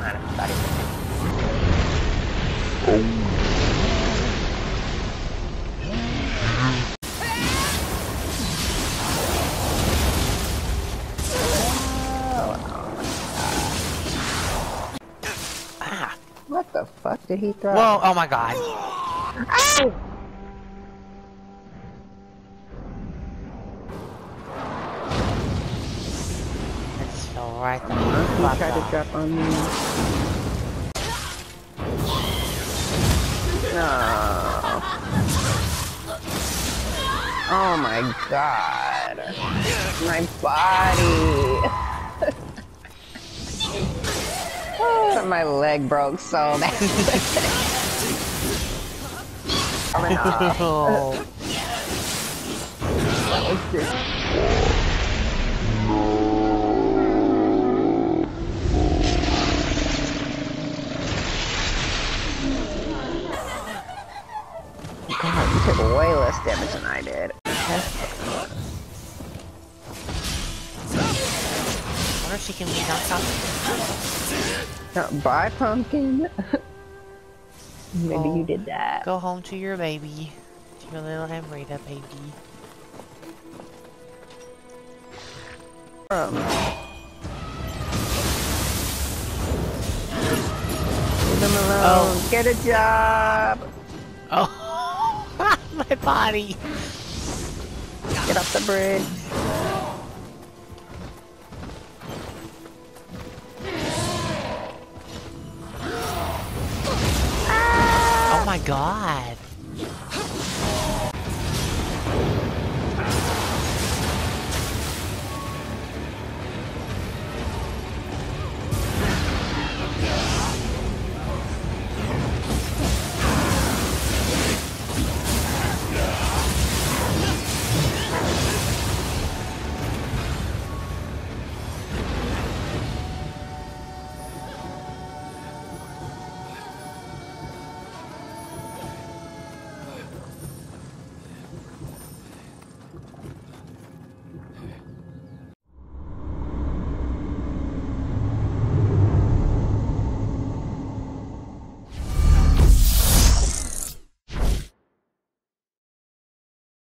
Oke, con la baja tarik. Ah! What the fuck did he throw? Whoa! Oh my god! Ow! So right there. He Fuck tried to drop on me. No. Oh my god. My body. Oh, my leg broke so bad. Coming off. Oh. That took way less damage than I did. wonder if she can be knocked off. No, bye, pumpkin. Maybe Oh. you did that. Go home to your baby. To your little Amrita baby. Um, leave them alone. Oh. Get a job. Oh! my body! Get off the bridge. Oh my god! Ah.